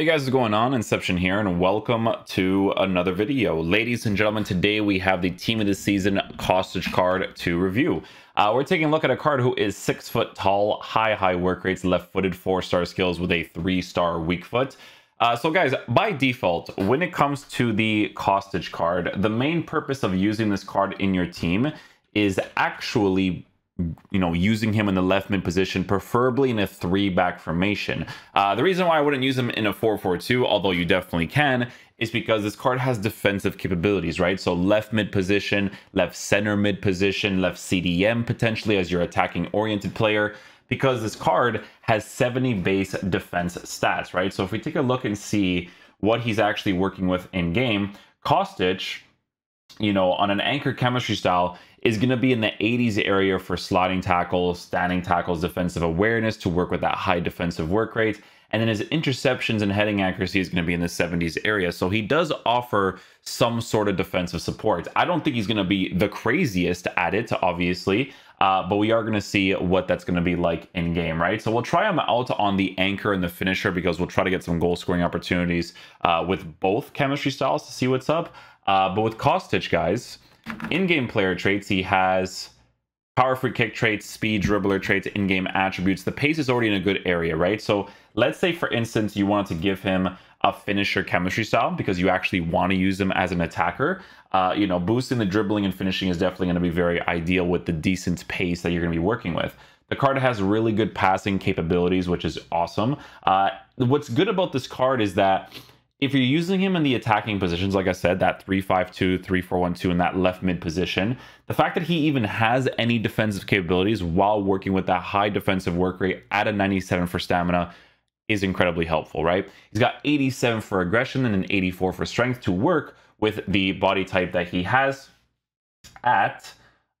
Hey guys, what's going on? Inception here, and welcome to another video. Ladies and gentlemen, today we have the Team of the Season Kostic card to review. Uh, we're taking a look at a card who is six foot tall, high, high work rates, left-footed, four-star skills with a three-star weak foot. Uh, so guys, by default, when it comes to the Kostic card, the main purpose of using this card in your team is actually you know, using him in the left mid position, preferably in a three back formation. Uh, the reason why I wouldn't use him in a 4-4-2, although you definitely can, is because this card has defensive capabilities, right? So left mid position, left center mid position, left CDM potentially as your attacking oriented player, because this card has 70 base defense stats, right? So if we take a look and see what he's actually working with in game, Kostic, you know, on an anchor chemistry style, is going to be in the 80s area for sliding tackles, standing tackles, defensive awareness to work with that high defensive work rate. And then his interceptions and heading accuracy is going to be in the 70s area. So he does offer some sort of defensive support. I don't think he's going to be the craziest at it, obviously, uh, but we are going to see what that's going to be like in game, right? So we'll try him out on the anchor and the finisher because we'll try to get some goal scoring opportunities uh, with both chemistry styles to see what's up. Uh, but with Kostic, guys, in-game player traits, he has power free kick traits, speed dribbler traits, in-game attributes. The pace is already in a good area, right? So let's say, for instance, you wanted to give him a finisher chemistry style because you actually want to use him as an attacker. Uh, you know, boosting the dribbling and finishing is definitely going to be very ideal with the decent pace that you're going to be working with. The card has really good passing capabilities, which is awesome. Uh, what's good about this card is that if you're using him in the attacking positions, like I said, that 3-5-2, 3-4-1-2 in that left mid position, the fact that he even has any defensive capabilities while working with that high defensive work rate at a 97 for stamina is incredibly helpful, right? He's got 87 for aggression and an 84 for strength to work with the body type that he has at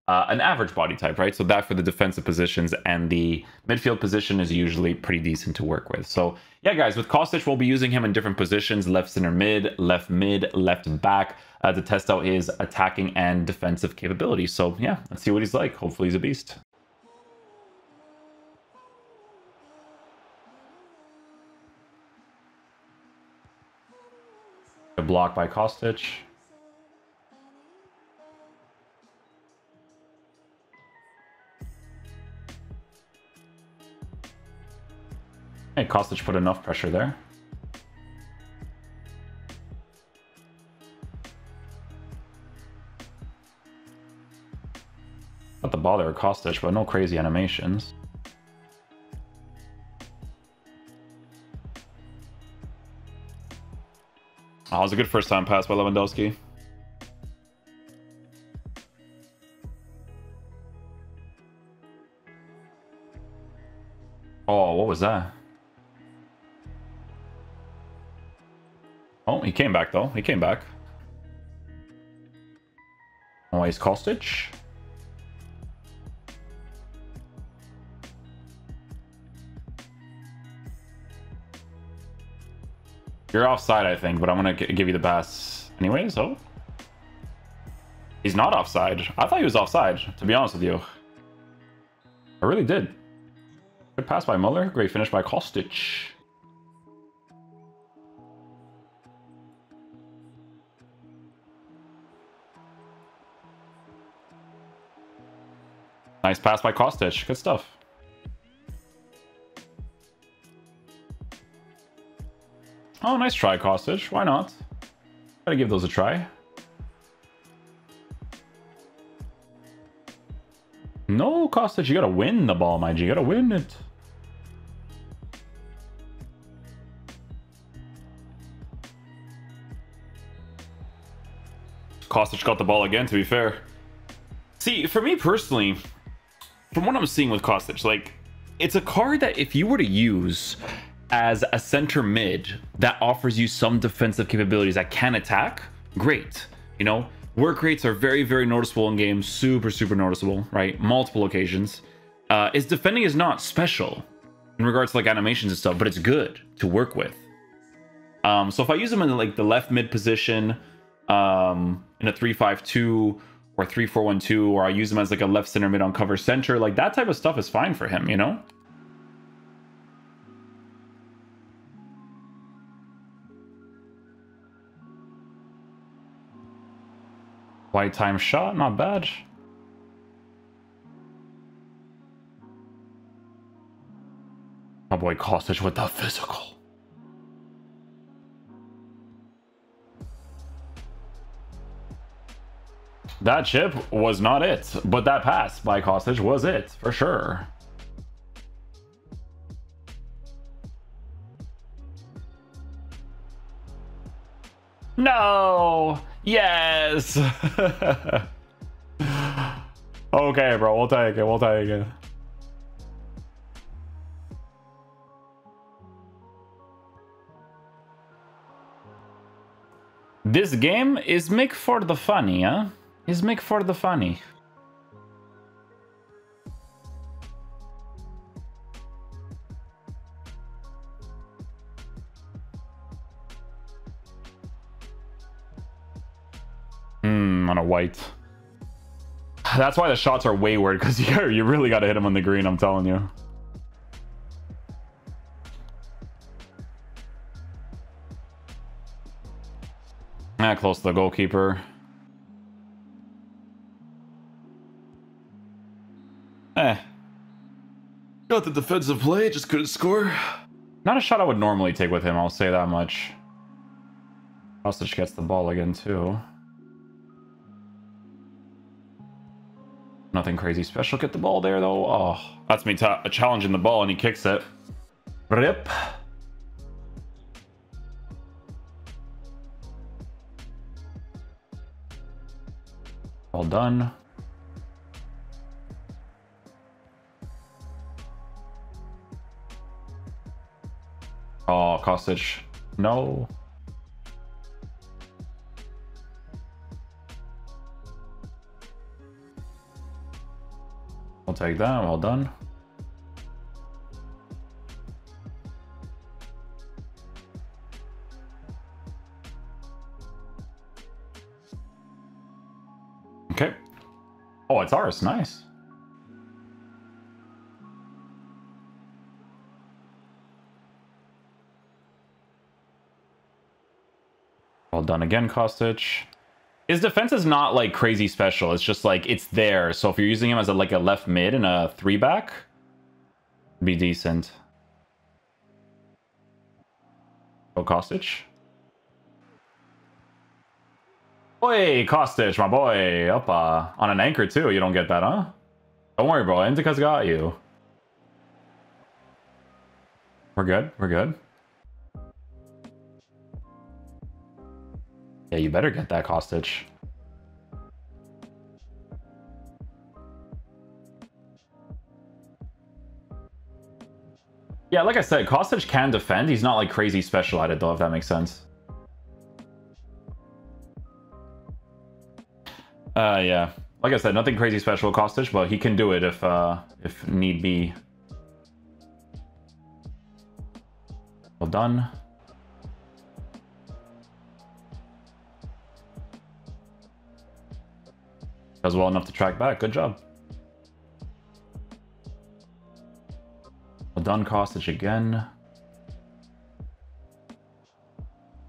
uh, an average body type, right? So that for the defensive positions and the midfield position is usually pretty decent to work with. So yeah, guys, with Kostic, we'll be using him in different positions, left center mid, left mid, left back, uh, to test out his attacking and defensive capabilities. So yeah, let's see what he's like. Hopefully he's a beast. A block by Kostic. Hey, Kostic put enough pressure there. Not the bother Kostic, but no crazy animations. Ah, oh, it was a good first time pass by Lewandowski. Oh, what was that? Oh, he came back though. He came back. Oh, he's Kostic. You're offside, I think, but I'm gonna give you the pass anyways. Oh, he's not offside. I thought he was offside. To be honest with you, I really did. Good pass by Muller. Great finish by Kostic. Nice pass by Kostic. Good stuff. Oh, nice try, Kostic. Why not? Gotta give those a try. No, Kostic, you gotta win the ball, my G. You gotta win it. Kostic got the ball again, to be fair. See, for me personally, from what I'm seeing with Kostic, like it's a card that if you were to use as a center mid that offers you some defensive capabilities that can attack, great. You know, work rates are very, very noticeable in games, super, super noticeable, right? Multiple occasions. Uh, his defending is not special in regards to like animations and stuff, but it's good to work with. Um, so if I use him in like the left mid position, um, in a 3-5-2 or three four one two, or I use him as like a left center mid on cover center. Like that type of stuff is fine for him, you know? White time shot, not bad. My boy Kostic with the physical. That chip was not it, but that pass by Kostic was it, for sure. No! Yes! okay, bro, we'll take it, we'll take it. This game is make for the funny, huh? Is make for the funny. Hmm, on a white. That's why the shots are wayward, because you, you really got to hit him on the green, I'm telling you. Ah, close to the goalkeeper. The defensive play, just couldn't score. Not a shot I would normally take with him, I'll say that much. Kostic gets the ball again, too. Nothing crazy special. Get the ball there, though. Oh, that's me challenging the ball, and he kicks it. Rip. All done. Oh, Kostic. No. I'll take that. Well done. Okay. Oh, it's ours. Nice. Done again, Kostic. His defense is not like crazy special. It's just like it's there. So if you're using him as a, like a left mid and a three back, be decent. Oh, Kostic. Oi, Kostic, my boy. Up on an anchor too. You don't get that, huh? Don't worry, bro. Indica's got you. We're good. We're good. Yeah, you better get that Kostic. Yeah, like I said, Kostic can defend. He's not like crazy special at it though, if that makes sense. Uh, yeah. Like I said, nothing crazy special Kostic, but he can do it if uh, if need be. Well done. Does well enough to track back. Good job. Well done, Kostic again.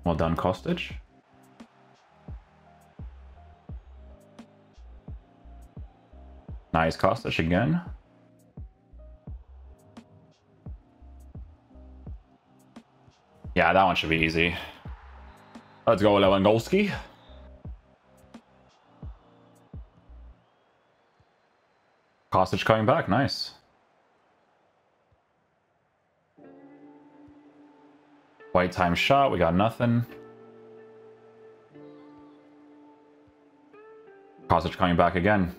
Well done, Kostic. Nice Kostic again. Yeah, that one should be easy. Let's go, Lewandowski. Kostic coming back, nice. White time shot, we got nothing. Kostic coming back again.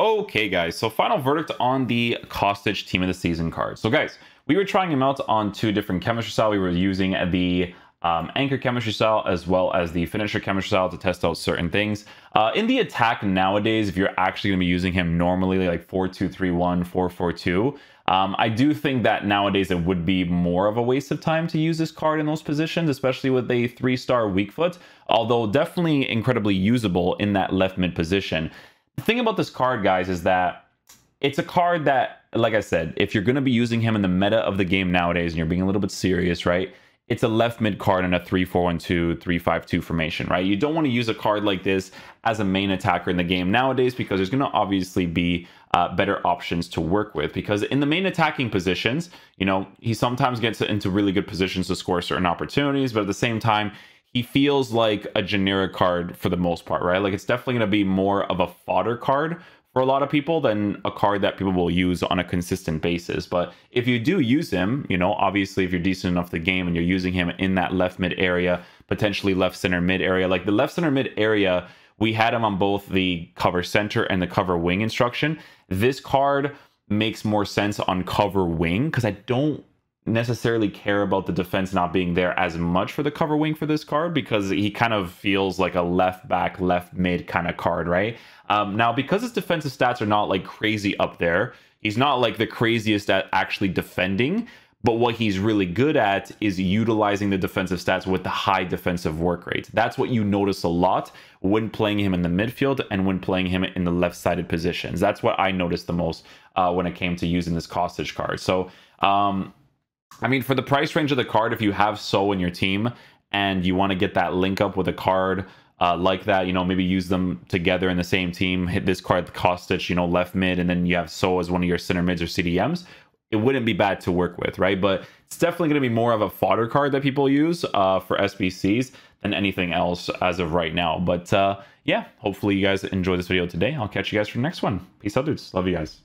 Okay, guys, so final verdict on the Kostic Team of the Season card. So, guys, we were trying him out on two different chemistry style. We were using the um, anchor chemistry style as well as the finisher chemistry style to test out certain things. Uh, in the attack nowadays, if you're actually going to be using him normally like 4-2-3-1, 4-4-2, um, I do think that nowadays it would be more of a waste of time to use this card in those positions, especially with a three-star weak foot, although definitely incredibly usable in that left mid position. The thing about this card, guys, is that it's a card that, like I said, if you're going to be using him in the meta of the game nowadays and you're being a little bit serious, right? It's a left mid card in a 3-4-1-2, 3-5-2 formation, right? You don't want to use a card like this as a main attacker in the game nowadays because there's going to obviously be uh, better options to work with. Because in the main attacking positions, you know, he sometimes gets into really good positions to score certain opportunities, but at the same time, he feels like a generic card for the most part, right? Like it's definitely going to be more of a fodder card for a lot of people than a card that people will use on a consistent basis. But if you do use him, you know, obviously if you're decent enough the game and you're using him in that left mid area, potentially left center mid area, like the left center mid area, we had him on both the cover center and the cover wing instruction. This card makes more sense on cover wing because I don't necessarily care about the defense not being there as much for the cover wing for this card because he kind of feels like a left back, left mid kind of card, right? Um, now, because his defensive stats are not like crazy up there, he's not like the craziest at actually defending. But what he's really good at is utilizing the defensive stats with the high defensive work rate. That's what you notice a lot when playing him in the midfield and when playing him in the left sided positions. That's what I noticed the most uh, when it came to using this Kostic card. So, um, I mean, for the price range of the card, if you have Sow in your team and you want to get that link up with a card uh, like that, you know, maybe use them together in the same team, hit this card Kostic, you know, left mid, and then you have Sow as one of your center mids or CDMs, it wouldn't be bad to work with, right? But it's definitely going to be more of a fodder card that people use uh, for SBCs than anything else as of right now. But uh, yeah, hopefully you guys enjoy this video today. I'll catch you guys for the next one. Peace out, dudes. Love you guys.